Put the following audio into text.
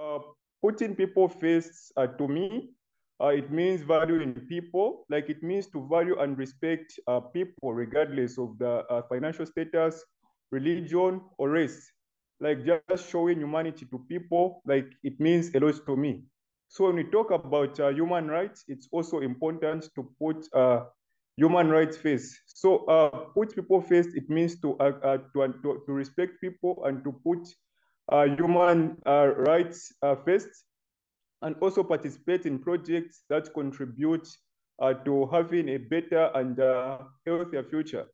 uh, putting people first uh, to me, uh, it means valuing people, like it means to value and respect uh, people regardless of the uh, financial status, religion, or race. Like just showing humanity to people, like it means a lot to me. So when we talk about uh, human rights, it's also important to put human rights first. So put people first, it means to, to, to, to, respect people and to put Uh, human uh, rights uh, first and also participate in projects that contribute to having a better and healthier future.